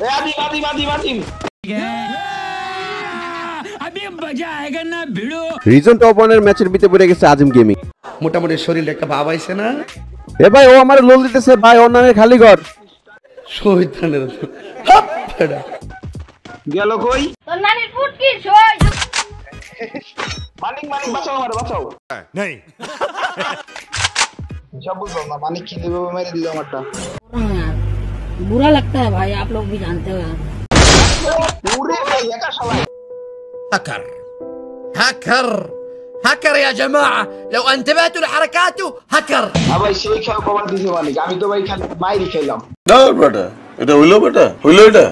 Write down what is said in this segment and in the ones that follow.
এ আদিম আদিম আদিম আদিম রিজন টপ ওয়ানের ম্যাচের ভিতরে পড়ে গেছে আজিম গেমিং মোটামুটি শরীরে একটা ভাব আইছে না এ ভাই ও আমার লোল দিতেছে ভাই অন্যানের খালি ঘর শহীদানের হাপ গেল কই তোর নানির সই মানিক মানিক বাঁচাও আমার বাঁচাও नहीं সব বুঝলাম না মানিক কি দেবে মেরে দিল আমারটা बुरा लगता है भाई आप लोग भी जानते हो यार ওরে ভাই একা সবাই هكر هكر هكر يا جماعة لو انتبهتوا لحركاته هكر আর ভাই সেই খেলা কবার দিছে মানিক আমি তো ভাই খালি মাইরি খেলাম না বেটা এটা হইলো বেটা হইলো এটা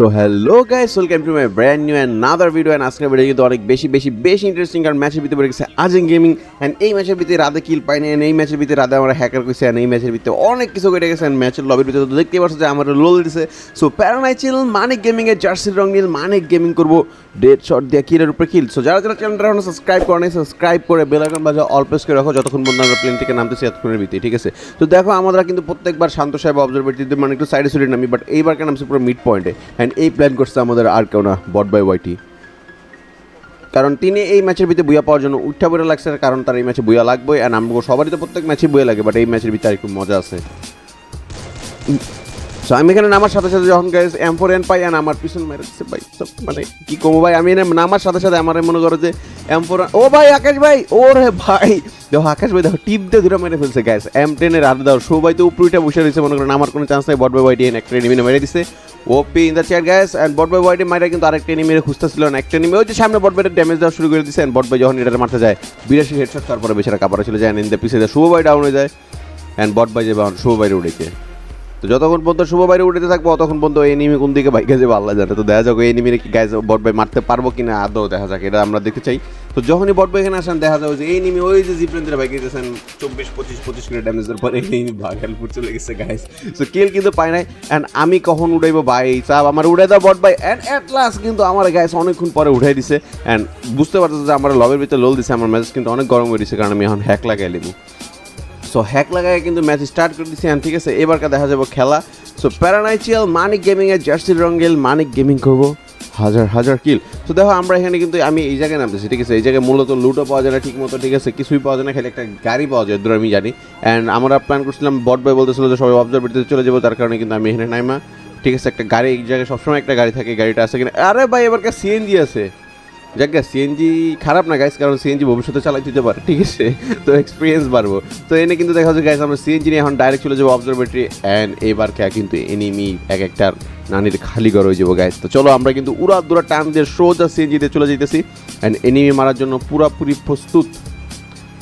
so hello guys welcome to my brand new another video and আজকের ভিডিও কিন্তু অনেক বেশি বেশি বেশি ইন্টারেস্টিং কারণ ম্যাচের ভিতরে গেছে আজিং গেমিং অ্যান্ড এই ম্যাচের ভিতরে রাধে কিল পাইনি and এই ম্যাচের ভিতরে রাধে আমরা হ্যাকার করছি অ্যান্ড এই ম্যাচের ভিতরে অনেক কিছু কেটে গেছে অ্যান্ড ম্যাচের লবির ভিতরে তো দেখতেই পাচ্ছ যে আমার লোল দিছে। সো প্যারানাই চ্যানেল মানিক গেমিংয়ের জার্সির রং নীল মানিক গেমিং করব। ডেড শট দিয়ে কিলের উপরে কিল সো যারা যারা চ্যানেলটা এখন সাবস্ক্রাইব করে নাই সাবস্ক্রাইব করে বেল আইকন বাজা অল প্রেস করে রাখো। যতক্ষণ পর্যন্ত আমরা প্লেন থেকে নামতেছি, এতক্ষণের ভিতরে ঠিক আছে? তো দেখো আমরা কিন্তু প্রত্যেকবার শান্ত সাহেব অবজারভেটরিতে মানে একটু সাইডে সুইডে নামি বাট এইবার কেন নামছি পুরো মিড পয়েন্টে অ্যান্ড এই প্ল্যান করছে আমাদের আর কেউ না, বট বাই ওয়াইটি কারণ তিনি এই ম্যাচের ভিতরে বুয়া পাওয়ার জন্য উঠা বইয়া লাগছে, কারণ তার এই ম্যাচে বইয়া লাগবে অ্যান্ড আমাকে সবারই তো প্রত্যেক ম্যাচে বুয়া লাগে বাট এই ম্যাচের ভিতরে একটু মজা আছে। সো আমি এখানে নামার সাথে সাথে যখন গাইজ এম ফোর এন পাই অ্যান্ড আমার পিছন মেরে দিচ্ছে ভাই মানে কি কমো ভাই, আমি এখানে নামার সাথে সাথে আমার মনে করো যে এম ফোর ও ভাই, আকাশ ভাই ও রে ভাই। দেখো, আকাশ ভাই, দেখো টিপ দিয়ে ধরে মেরে ফেলছে গ্যাস এম টেনের হাত দাও। ভাই তো উপরুইটা বসে রয়েছে, মনে করেন, আমার কোনো চান্স নাই। বট বাই ওয়াইটি একটা এনিমিনে মেরে দিছে। OP in the chair gas and bot বাই ওয়াইটি মাইরা কিন্তু আরেকটা এনিমিরে খুঁজতেছিল না একটা এনিমি ওই যে সামনে বট বাইরে ড্যামেজ দেওয়া শুরু করে দিচ্ছে অ্যান্ড বট বাই যখন এটা মারতে যায়, বিরাশি হেডশট তারপরে বেচারা কাপড় চলে যায় ইন দ্য পিছিয়ে শুভ ভাই ডাউন হয়ে যায় অ্যান্ড বট বাই যাবে শুভ বাইরে উঠেছে তো যতক্ষণ পর্যন্ত শুভ বাইরে উঠতে থাকব, ততক্ষণ পর্যন্ত এই এনিমি কোন দিকে বাইকে যাবে, আল্লাহ জানে। তো দেখা যাক, এই এনিমির কি গাইজ বট বাই মারতে পারব কিনা, আদৌ দেখা যাক, এটা আমরা দেখতে চাই। তো যখনই বট এখানে আসেন, দেখা যাবে যে এই এনিমি ওই যে জিপ্রেন্দ্রের ভাই গেছেন, চব্বিশ, পঁচিশ পঁচিশ কিলো ড্যামেজের পরে এই এনিমি ভাগালপুর চলে গেছে গাইজ তো কিল কিন্তু পাই নাই অ্যান্ড আমি কখন উঠাইবো ভাই? চাপ আমার উড়াই দাও বট বাই অ্যান্ড অ্যাট লাস্ট কিন্তু আমার গাইস অনেকক্ষণ পরে উঠাই দিছে অ্যান্ড বুঝতে পারতেছে যে আমার লবের ভিতরে লোল দিছে, আমার ম্যাচ কিন্তু অনেক গরম হয়ে দিছে, কারণ আমি এখন হ্যাক লাগাই লিবো সো হ্যাক লাগায় কিন্তু ম্যাচ স্টার্ট করে দিচ্ছি ঠিক আছে, এবারকার দেখা যাবে খেলা। সো প্যারানাইচিয়াল মানিক গেমিংয়ের জার্সির রঙ্গেল মানিক গেমিং করব। হাজার হাজার কিল তো দেখো, আমরা এখানে কিন্তু আমি এই জায়গায় নামতেছি, ঠিক আছে? এই জায়গায় মূলত লুটও পাওয়া যায় না, ঠিক মতো, ঠিক আছে? কিছুই পাওয়া যায় না, খালি একটা গাড়ি পাওয়া যায় দূর আমি জানি। অ্যান্ড আমরা প্ল্যান করছিলাম বট বাই বলতেছিল যে সবাই অবজারভেটিতে চলে যাব, তার কারণে কিন্তু আমি এখানে নাইমা। ঠিক আছে, একটা গাড়ি, এই জায়গায় সবসময় একটা গাড়ি থাকে, গাড়িটা আছে কিনা? আরে ভাই এবারকার সিএনজি আছে? যাক গা সিএনজি খারাপ না গাইস কারণ সিএনজি ভবিষ্যতে চালাই দিতে পারে, ঠিক আছে? তো এক্সপিরিয়েন্স বাড়বো। তো এনে কিন্তু দেখা যাচ্ছে গাইস আমরা সিএনজি নিয়ে এখন ডাইরেক্ট চলে যাব অবজারভেটরি অ্যান্ড এবার কে কিন্তু এনিমি এক একটার নানির খালি ঘর হয়ে যাব গাইস তো চলো আমরা কিন্তু উড়া দুরা টান দিয়ে সোজা সিএনজিতে চলে যেতেছি অ্যান্ড এনিমি মারার জন্য পুরাপুরি প্রস্তুত।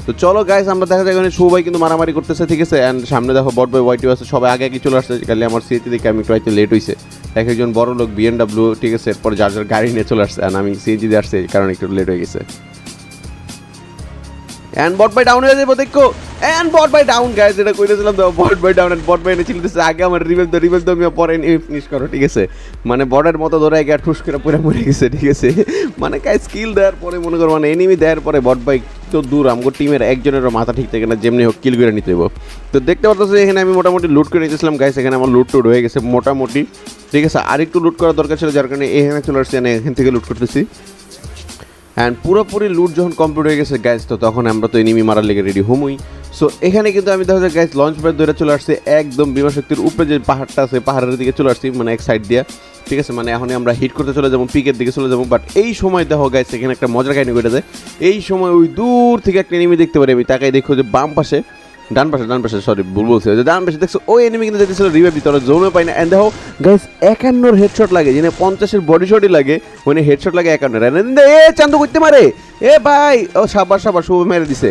তো চলো গাইস আমরা দেখা যায় সবাই কিন্তু মারামারি করতেছে, ঠিক আছে? অ্যান্ড সামনে দেখো বট বাই ওয়াইটি আছে, সবাই আগে আগে চলে আসছে। খালি আমার সিএনজি দেখে আমি একটু হয়তো লেট হয়েছে এক একজন বড় লোক বিএনডাব্লিউ ঠিক আছে? এরপর যার যার গাড়ি নিয়ে চলে আসছে। অ্যান্ড আমি সিএনজি দিয়ে আসছে কারণ একটু লেট হয়ে গেছে। অ্যান্ড বট বাই ডাউন হয়ে যাব, দেখো। অ্যান্ড বট বাই ডাউন গাইজ এটা কইতেছিলাম তো বট বাই ডাউন অ্যান্ড বট বাই এনে চিলতেছে আগে আমার রিভেল তো রিভেল তো আমি পরে ফিনিশ করো, ঠিক আছে? মানে বটের মতো ধরে একে ঠুস করে পুরো মরে গেছে, ঠিক আছে? মানে কাজ স্কিল দেওয়ার পরে মনে করো মানে এনিমি দেওয়ার পরে বট বাই তো দূর, আমগো টিমের একজনেরও মাথা ঠিক থাকে না, যেমনি হোক কিল করে নিতে তো দেখতে পাচ্ছ এখানে আমি মোটামুটি লুট করে নিতেছিলাম গাইস এখানে আমার লুট টুট হয়ে গেছে মোটামুটি, ঠিক আছে? আর একটু লুট করা দরকার ছিল, যার কারণে এখানে চলে আসছে, এখান থেকে লুট করতেছি। অ্যান্ড পুরোপুরি লুট যখন কমপ্লিট হয়ে গেছে গ্যাস তো তখন আমরা তো এনিমি মারার লেগে রেডি হুমুই। সো এখানে কিন্তু আমি দেখা যায় গ্যাস লঞ্চ প্যাড ধরে চলে আসছে, একদম বিমা শক্তির উপরে যে পাহাড়টা আছে, পাহাড়ের দিকে চলে আসছি মানে এক সাইড দিয়ে। ঠিক আছে মানে এখন আমরা হিট করতে চলে যাব পিকের দিকে চলে যাব। বাট এই সময় দেখো গাইছে এখানে একটা মজার কাহিনী যায় এই সময় ওই দূর থেকে একটা এনিমি দেখতে পারি আমি। তাকে দেখো যে বাম পাশে ডান পাশে ডান পাশে সরি ভুল বলছি। যে ডান পাশে, দেখছ, ওই এনিমি কিন্তু যেতেছিল রিভাইভ দিতে জোনও পাই না। এন্ড দেখো গাইস একান্নর হেডশট লাগে, যেন পঞ্চাশের বডি শটই লাগে ওখানে হেডশট লাগে একান্নর। এ চান্দু করতে মারে। এ ভাই, ও সাবার সাবার শুভ মেরে দিছে।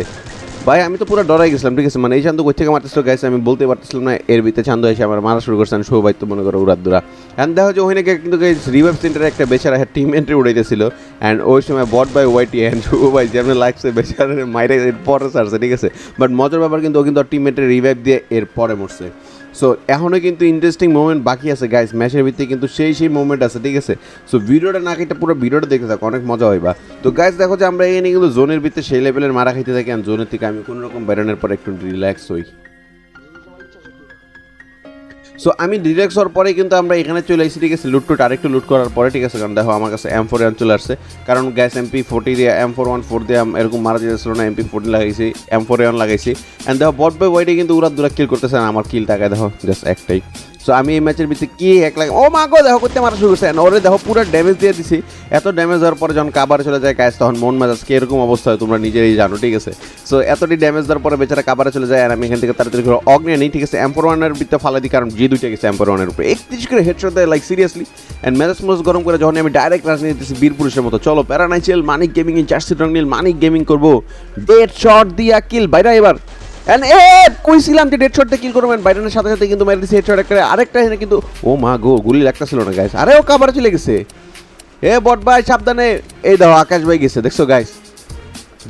ভাই, আমি তো পুরো ডরাই গেছিলাম, ঠিক আছে? মানে এই চান্দু কোথেকে থেকে মারতেছিল গাইছে আমি বলতে পারতেছিলাম না, এর ভিতরে চান্দু এসে আমার মারা শুরু করছেন সৌভাই তো মনে করো, উড়ার দুরা। অ্যান্ড দেখা হচ্ছে ওইখানে কিন্তু রিভাইভ সেন্টারে একটা বেচারা টিম এন্ট্রি উড়াইতেছিল অ্যান্ড ওই সময় বট বাই ওয়াইটি অ্যান্ড শুভ ভাই, যেমন লাগছে বেচারা মাইরে পরে সারছে ঠিক আছে? বাট মজার ব্যাপার কিন্তু ও কিন্তু টিম এন্ট্রি রিভাইভ দিয়ে এর পরে মরছে। সো এখনও কিন্তু ইন্টারেস্টিং মোমেন্ট বাকি আছে গাইস ম্যাচের ভিত্তিতে কিন্তু সেই সেই মোমেন্ট আছে, ঠিক আছে? সো ভিডিওটা না কেটে পুরো ভিডিওটা দেখতে থাকো, অনেক মজা হয় বা তো গাইস দেখো যে আমরা এখানে কিন্তু জোনের ভিতরে সেই লেভেলের মারা খাইতে থাকি আর জোনের থেকে আমি কোনোরকম বেরোনোর পর একটু রিল্যাক্স হই। সো আমি ডিরেক্স হওয়ার পরে কিন্তু আমরা এখানে চলে এসেছি ঠিক আছে? লুট টুট আরেকটু লুট করার পরে, ঠিক আছে? কারণ দেখো, আমার কাছে এম ফোর চলে আসছে। কারণ গ্যাস এমপি ফোর্টি দিয়ে এম ফোর ওয়ান ফোর দিয়ে এরকম মারা যেতেছিল না এমপি ফোর্টি লাগাইছি এম ফোর ওয়ান লাগাইছি। অ্যান্ড দেখো বট বাই ওয়াইডে কিন্তু উড়া দুরা কিল করতেছে না, আমার কিল টাকায় দেখো জাস্ট একটাই। সো আমি এই ম্যাচের ভিতরে কি এক লাখ ও মা গো, দেখো করতে মারা শুরু করছে। ওরে দেখো পুরো ড্যামেজ দিয়ে দিছি। এত ড্যামেজ হওয়ার পরে যখন কাবার চলে যায় কাজ তখন মন মেজাজ কি এরকম অবস্থা হয়, তোমরা নিজেরাই জানো, ঠিক আছে? সো এতটি ড্যামেজ দেওয়ার পরে বেচারা কাবারে চলে যায় আর আমি এখান থেকে তাড়াতাড়ি করে অগ্নে নিই ঠিক আছে? এম্পোর ওয়ানের ভিতরে ফালা দিই, কারণ জি দুইটা গেছে এম্পোর ওয়ানের উপরে। একত্রিশ করে হেডশট দেয় লাইক সিরিয়াসলি অ্যান্ড মেজাজ মেজাজ গরম করে যখন আমি ডাইরেক্ট রাজ নিয়ে দিতেছি বীর পুরুষের মতো। চলো প্যারানাইচেল মানিক গেমিং এ জার্সি রং নীল মানিক গেমিং করব। ডেড শট দিয়া কিল বাইরে এবার। এ, কইছিলাম যে ডেড শটটা কিল করবেন। বাইরেনের সাথে সাথে কিন্তু মেরে দিছে হেডশট একটা আরেকটা এখানে কিন্তু ও মা গো, গুলি লাগতেছিল না গাইস আরে ও কাবার চলে গেছে। এ, বট ভাই, সাবধানে। এই দাও আকাশ ভাই গেছে, দেখছ গাইস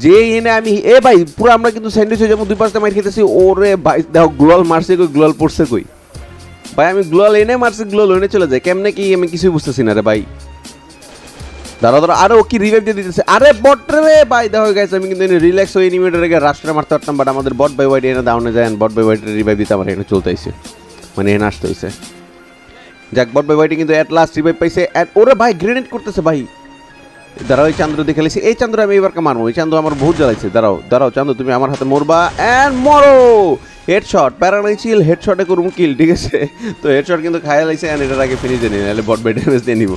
যে এনে আমি এ ভাই, পুরো আমরা কিন্তু স্যান্ডউইচ হয়ে যাব, দুই পাঁচটা মাইর খেতেছি। ওরে ভাই, দেখো গ্লোয়াল মারছে কই? গ্লোয়াল পড়ছে কই? ভাই, আমি গ্লোয়াল এনে মারছি গ্লোয়াল এনে চলে যায়। কেমনে কি আমি কিছুই বুঝতেছি না রে ভাই। দাঁড়া দাঁড়া আরে ও কি রিভাইভ দিয়ে দিতেছে? আরে বট রে ভাই দেখো গেছে আমি কিন্তু রিল্যাক্স হয়ে এনিমেটের আগে রাষ্ট্রে মারতে পারতাম বাট আমাদের বট বাই ওয়াইড এনে ডাউনে যায় বট বাই ওয়াইড রিভাইভ দিতে আমার এখানে চলতে আইছে মানে এনে আসতে হইছে যাক, বট বাই ওয়াইডে কিন্তু এট লাস্ট রিভাইভ পাইছে ওরে ভাই গ্রেনেড করতেছে ভাই। দাঁড়াও, এই চান্দ্র দেখে লেছি। এই চান্দ্র আমি এবার মারবো এই চান্দ্র আমার বহুত জ্বালাইছে। দাঁড়াও দাঁড়াও চান্দ্র তুমি আমার হাতে মরবা। And morrow! হেডশট প্যারানাইচিল হেডশটে করুম কিল ঠিক আছে? তো হেডশট কিন্তু খায়া লাগছে অ্যান্ড এটার আগে ফিনিশ নিই, নাহলে বট বাই ড্যামেজ দিয়ে নিব।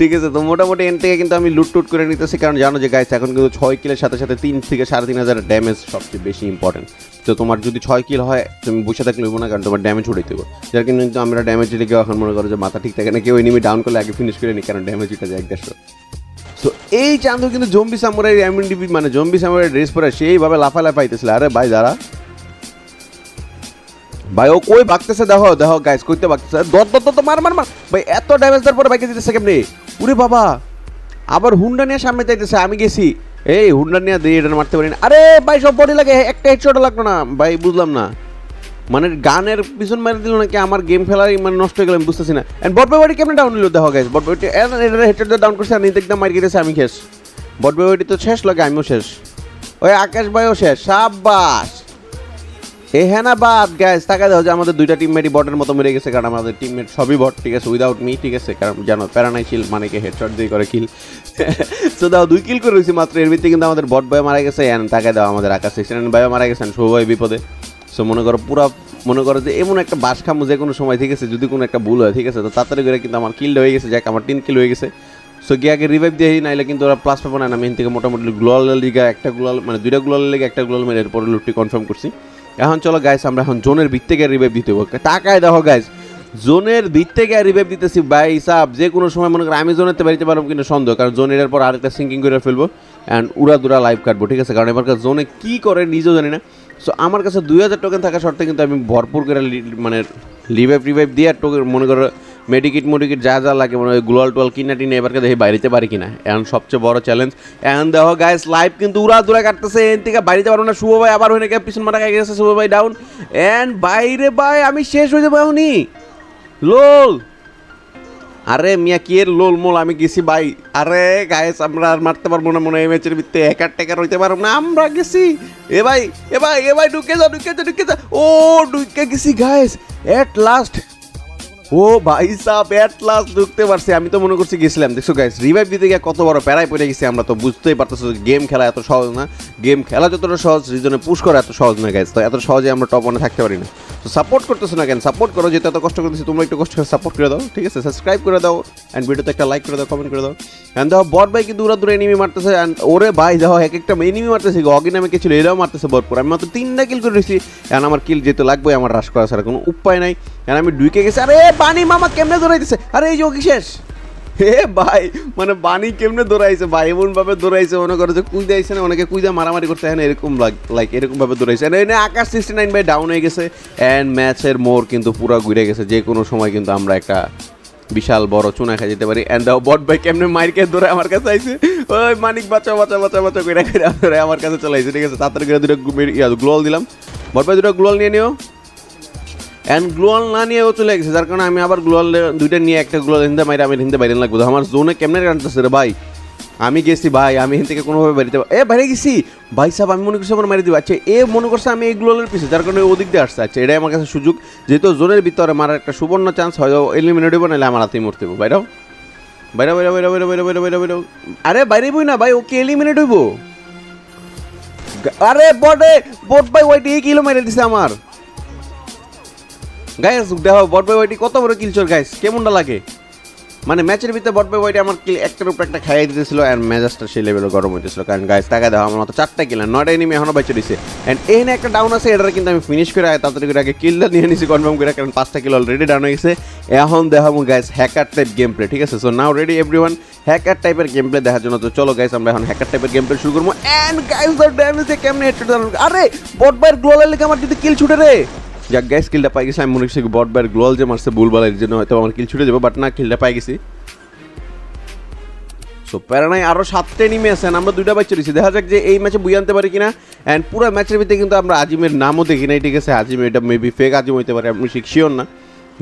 ঠিক আছে, তো মোটামুটি এন থেকে কিন্তু আমি লুট টুট করে নিতেছি, কারণ জানো যে গাইছে এখন কিন্তু ছয় কিলের সাথে সাথে তিন থেকে সাড়ে তিন হাজার ড্যামেজ সবচেয়ে বেশি ইম্পর্টেন্ট তো তোমার যদি ছয় কিল হয়, তুমি বসে থাকলে না, কারণ তোমার ড্যামেজ উঠে দেবো। যার কিন্তু আমরা ড্যামেজ দিলে কেউ এখন মনে করো যে মাথা ঠিক থাকে না, কেউ এনিমি ডাউন করলে আগে ফিনিশ করে নিই, কারণ ড্যামেজ উঠে যায় এক দেড়শো। সো এই চান্দু কিন্তু জম্বি সামুরাই এমএনডিপি মানে জম্বি সামুরাই ড্রেস পরে সেইভাবে লাফা লাফাইতেছিল আরে ভাই দাঁড়া। ভাই ও কই ভাগতেছে? দেখো দেখো গাইস কইতে ভাগতেছে। দর দর দর, মার মার মার। ভাই এত ড্যামেজ দেওয়ার পরে বাইকে দিতেছে কেমনি? উরে বাবা। আবার হুন্ডা নিয়ে সামনে চাইতেছে আমি গেছি। এই হুন্ডা নিয়ে দিয়ে এটা মারতে পারি না আরে ভাই সব বডি লাগে একটা হেডশট লাগল না। ভাই বুঝলাম না। মানে গানের পিছন মেরে দিল নাকি আমার গেম খেলারই মানে নষ্ট হয়ে গেল, আমি বুঝতেছি না। এন্ড বট বাড়ি কেমন ডাউন নিল দেখো গাইস বট বাড়ি এটা হেডশট ডাউন করছে নিতে একদম মার গেছে, আমি শেষ। বট বাড়ি তো শেষ লাগে, আমিও শেষ। ওই আকাশ ভাইও শেষ, সাব্বাস। এ হ্যাঁ না বাদ গ্যাস তাকা দাও যে আমাদের দুইটা টিমমেটই বটের মতো মেরে গেছে, কারণ আমাদের টিমমেট সবই বট ঠিক আছে? উইদাউট মি ঠিক আছে? কারণ জানো প্যারানাই ছিল মানে কি হেডশট দিয়ে করে কিল সো দাও দুই কিল করে রয়েছি মাত্র, এর ভিত্তি কিন্তু আমাদের বট বয় মারা গেছে অ্যান্ড তাকে দাও আমাদের আকাশ সিক্সটিন বয় মারা গেছেন সবাই বিপদে। সো মনে করো পুরা, মনে করো যে এমন একটা বাস খামু যে কোনো সময়, ঠিক আছে? যদি কোনো একটা ভুল হয়, ঠিক আছে? তো তাড়াতাড়ি করে কিন্তু আমার কিল হয়ে গেছে, যাক, আমার তিন কিল হয়ে গেছে। সো গিয়ে আগে রিভাইভ দিয়ে নাইলে কিন্তু ওরা প্লাস পাবো না আমি এখান থেকে মোটামুটি গ্লোয়াল লিগা একটা গ্লোয়াল মানে দুইটা গ্লোয়াল লিগে একটা গ্লোয়াল মেরে এরপরে লুটটি কনফার্ম করছি। এখন চলো গাইস আমরা এখন জোনের ভিত থেকে রিভাইভ দিতে হবে। টাকায় দেখো গাইস জোনের ভিত থেকে রিভাইভ দিতেছি বাই সাব, যে কোনো সময় মনে করো আমি জোনেতে বাড়িতে পারব কিন্তু সন্দেহ, কারণ জোন এর পর আরেকটা সিঙ্কিং করে ফেলব অ্যান্ড উড়া দুরা লাইভ কাটবো, ঠিক আছে? কারণ এবার জোনে কী করে নিজেও জানি না। সো আমার কাছে দুই হাজার টোকেন থাকা সত্ত্বে কিন্তু আমি ভরপুর করে মানে রিভাইভ রিভাইভ দিয়ে টোকেন মনে করো মেডিকিট মেডিকিট যা যা লাগে মানে গ্লোয়াল টোয়াল কিনা টিনে এবার দেখি বাইরেতে পারি কিনা। এখন সবচেয়ে বড় চ্যালেঞ্জ এখন দেখো গাইস লাইভ কিন্তু উড়া দুরা কাটতেছে, এন থেকে বাড়িতে পারব না, শুভ ভাই আবার হয়ে গেছে পিছন মারা গেছে, শুভ ভাই ডাউন এন্ড বাইরে ভাই, আমি শেষ হয়ে যাব এখনই। লোল আরে মিয়া, কি এর লোল মোল? আমি গেছি ভাই। আরে গায়েস আমরা আর মারতে পারব না মনে হয় ম্যাচের ভিত্তে একার টেকার হইতে পারব না, আমরা গেছি। এ ভাই এ ভাই এ ভাই, ঢুকে যা ঢুকে যা ঢুকে যা। ও, ঢুকে গেছি গায়েস এট লাস্ট ও ভাই সাহ এট লাস্ট ঢুকতে পারছি, আমি তো মনে করছি গেছিলাম। দেখছ গাইস রিভাইভ দিতে গিয়ে কত বড় প্যারায় পড়ে গেছি আমরা, তো বুঝতেই পারতেছো গেম খেলা এত সহজ না। গেম খেলা যতটা সহজ রিজনে পুশ করা এত সহজ না গাইস তো এত সহজে আমরা টপ ওয়ানে থাকতে পারি না। তো সাপোর্ট করতেছো না কেন? সাপোর্ট করো, যেহেতু এত কষ্ট করতেছি, তোমরা একটু কষ্ট করে সাপোর্ট করে দাও, ঠিক আছে? সাবস্ক্রাইব করে দাও অ্যান্ড ভিডিওতে একটা লাইক করে দাও কমেন্ট করে দাও। অ্যান্ড দেখো, বট ভাই কিন্তু দূরা দূরে এনিমি মারতেছে অ্যান্ড ওরে ভাই, দেখো, এক একটা এনিমি মারতেছে অগি নামে কিছু এরাও মারতেছে ভরপুর। আমি মাত্র তিনটা কিল করে রয়েছি অ্যান্ড আমার কিল যেতে লাগবে, আমার হ্রাস করা ছাড়া কোনো উপায় নাই। অ্যান্ড আমি ডুইকে গেছি? আরে বানি মামা কেমনে দৌড়াইতেছে? আরে, এই যোগী শেষ। হে ভাই মানে বানি কেমনে দৌড়াইছে? ভাই এমন ভাবে দৌড়াইছে, মনে করে যে কুইদা আইছে না, অনেকে কুইদা মারামারি করতে হয় না, এরকম লাইক এরকম ভাবে দৌড়াইছে। এনে আকাশ সিক্সটি নাইন বাই ডাউন হয়ে গেছে অ্যান্ড ম্যাচের মোর কিন্তু পুরো ঘুরে গেছে। যে কোনো সময় কিন্তু আমরা একটা বিশাল বড় চুনা খাই যেতে পারি। অ্যান্ড বট ভাই কেমনে মাইরকে ধরে আমার কাছে আইছে? ওই মানিক বাচ্চা বাচ্চা বাচ্চা বাচ্চা করে ধরে আমার কাছে চলে আইছে, ঠিক আছে? তাড়াতাড়ি করে দুটো গ্লোয়াল দিলাম। বট ভাই, দুটো গ্লোয়াল নিয়ে নিও। অ্যান্ড গ্লোয়াল না নিয়েও চলে গেছে, যার কারণে আমি আবার গ্লোয়াল দুইটা নিয়ে একটা গ্লোয়াল হিন্দে মাইরে আমি হিন্দে বাইরে লাগবো। আমার জোনে কেমনে রানতেছে রে ভাই? আমি গেছি ভাই, আমি এখান থেকে কোনোভাবে বাড়িতে এ, বাইরে গেছি? ভাই সাহেব, আমি মনে করছি আমার মারি দিব। আচ্ছা এ মনে করছে আমি এই গ্লোয়ালের পিছিয়ে যার কারণে ওদিক দিয়ে আসছে। আচ্ছা এটাই আমার কাছে সুযোগ। যেহেতু জোনের ভিতরে মারার একটা সুবর্ণ চান্স হয়তো এলিমিনেট হইব, নাহলে আমার হাতেই মরতে বাইরাও বাইরে? বাইরে বাইরে বাইরে বাইরে বাইরে বাইরে বাইরে আরে বাইরে বই না ভাই, ওকে এলিমিনেট হইব। আরে, বটে! বট ভাই ওয়াইটি এই কিলো মেরে দিছে আমার? গাইস দেখো বট ভাই ওয়াইটি কত বড় কিলচর গাইস কেমনটা লাগে? মানে ম্যাচের ভিতরে বট ভাই ওয়াইটি আমার kill একটার উপর একটা খাইয়ে দিতেছিল অ্যান্ড ম্যাচটা সেই লেভেলে গরম হইতেছিল। কারণ গাইস টাকা দেখো, আমার মতো চারটা কিল নয়টা এনিমি এখনও বেঁচে দিছে অ্যান্ড এখানে একটা ডাউন আছে এটা কিন্তু আমি ফিনিশ করে তাড়াতাড়ি করে আগে কিলটা নিয়ে নিছি কনফার্ম করে, কারণ পাঁচটা কিল অলরেডি ডাউন হয়ে গেছে এখন দেখাবো guys hacker type game play ঠিক আছে? So now ready everyone hacker টাইপের গেম প্লে দেখার জন্য তো চলো গাইস আমরা এখন হ্যাকার টাইপের গেম প্লে শুরু করব। অ্যান্ড গাইস দ্য ড্যামেজ কেমনে হেডশট আরে বট ভাইয়ের গ্লোয়ালের লেগে আমার যদি কিল ছুটে রে! যাক গাইস কিলটা পাই গেছি। আমি মনে করছি বট ভাইয়ের গ্লোয়াল যে মারছে বুলবালের জন্য হয়তো আমার কিল ছুটে যাবে বাট না, কিলটা পাই গেছি। সো প্যারানাই আরও সাতটা নিমে আছেন আমরা দুইটা বাচ্চা রয়েছি দেখা যাক যে এই ম্যাচে বুই আনতে পারি কিনা। অ্যান্ড পুরো ম্যাচের ভিতরে কিন্তু আমরা আজিমের নামও দেখি নাই, ঠিক আছে? আজিম, এটা মেবি ফেক আজিম হইতে পারে ঠিক শিওর না।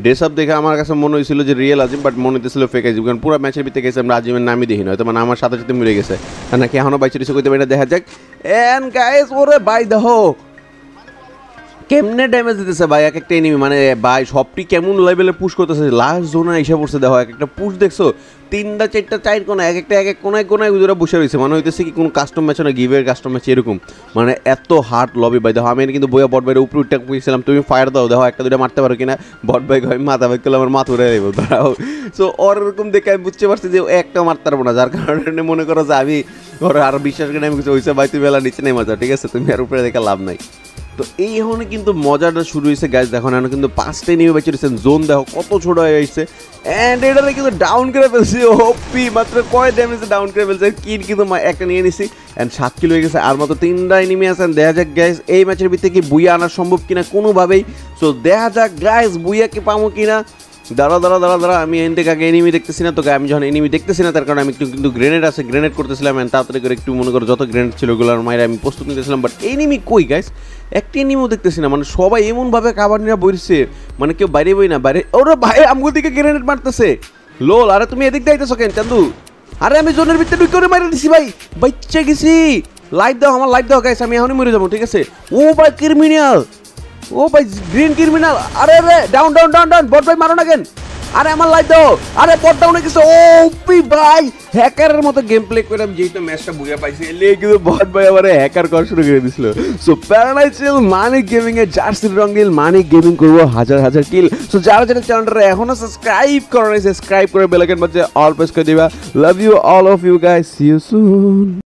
ড্রেস আপ দেখে আমার কাছে মনে হয়েছিল যে রিয়েল আজিম বাট মনে হতেছিল ফেক আজিম, কারণ পুরো ম্যাচের ভিতরে গেছে আমরা আজিমের নামই দেখি না হয়তো মানে আমার সাথে সাথে মিলে গেছে। নাকি এখনও বাচ্চা রয়েছে কইতে পারি না, দেখা যাক। অ্যান্ড গাইস ওরে বাই দেখো কেমনে ড্যামেজ দিতেছে ভাই? এক একটা এনিমি মানে ভাই, সবটি কেমন লেভেলে পুশ করতেছে? লাস্ট জোনে এসে পড়ছে, দেখো, এক একটা পুশ দেখছ, তিনটা, চারটা, চার কোনা এক একটা, এক এক কোনায় কোনায় দুরা বসে রয়েছে। মানে হইতেছে কি, কোনো কাস্টম ম্যাচ না গিভের কাস্টম ম্যাচ এরকম। মানে এত হার্ড লবি ভাই, দেখো, আমি কিন্তু বইয়া বট বাইরে উপরে উঠতে পেয়েছিলাম তুমি ফায়ার দাও, দেখো, একটা দুটা মারতে পারো কিনা? বট বাই আমি মাথা বাই করলে আমার মাথা উড়ে দেবো, দাঁড়াও। সো ওর এরকম দেখে আমি বুঝতে পারছি যে একটা মারতে পারব না, যার কারণে মনে করো যে আমি ওর আরও বিশ্বাস করে আমি কিছু হয়েছে ভাই, তুমি বেলা নিচে নেই মজা ঠিক আছে? তুমি আর উপরে দেখে লাভ নাই। তো এই এখন কিন্তু মজাটা শুরু হয়েছে গাছ দেখো না কিন্তু পাঁচটাই নেমে বেঁচে রয়েছেন জোন দেখো, কত ছোট হয়ে গেছে। অ্যান্ড এটাতে কিন্তু ডাউন করে ফেলছি। ওপি মাত্র কয় ড্যামেজে ডাউন করে ফেলছে। কিন কিন্তু একটা নিয়ে নিছি। অ্যান্ড সাত কিলো হয়ে গেছে। আর মাত্র তিনটাই নেমে আছেন। দেখা যাক গ্যাস এই ম্যাচের ভিতরে কি বুইয়া আনা সম্ভব কিনা কোনোভাবেই। সো দেখা যাক গ্যাস বুইয়াকে পামো কিনা। দাঁড়া দাঁড়া দাঁড়া দাঁড়া, আমি এন থেকে আগে এনিমি দেখতেছি না, তোকে আমি যখন এনিমি দেখতেছি না, তার কারণে আমি একটু কিন্তু গ্রেনেড আছে গ্রেনেড করতেছিলাম and তাড়াতাড়ি করে একটু মনে করো যত গ্রেনেড ছিল ওগুলোর মায়ের আমি প্রস্তুত নিতেছিলাম বাট এনিমি কই গাইস একটি এনিমিও দেখতেছি না মানে সবাই এমনভাবে কাবার নিয়ে বইছে মানে কেউ বাইরে বই না, বাইরে ওরা ভাই, আমগুলো দিকে গ্রেনেড মারতেছে। লোল আরে তুমি এদিক দিয়ে আইতেছো কেন, চান্দু? আরে আমি জোনের ভিতরে ঢুকে করে মারে দিছি, ভাই। বাচ্চা গেছি। লাইট দাও, আমার লাইট দাও গাইস আমি এখনই মরে যাব, ঠিক আছে? ও ভাই ক্রিমিনাল ও ভাই গ্রিন ক্রিমিনাল আরে রে down down down down bot ভাই, মারো না কেন আরে আমার লাইট দাও। আরে বট ডাউনে গেছে। ও পি ভাই হ্যাকারের মতো গেম প্লে করে আমি যেহেতু ম্যাচটা বুঝে পাইছি এলে কিন্তু বট ভাই আমার হ্যাকার করা শুরু করে দিছিল। সো প্যারালাইজেল মানিক গেমিং এর জার্সির রঙিল মানিক গেমিং করব হাজার হাজার কিল সো যারা যারা চ্যানেলটা এখনও সাবস্ক্রাইব করে নাই সাবস্ক্রাইব করে বেল আইকন বাজে অল প্রেস করে দিবা। Love you all of you guys see you soon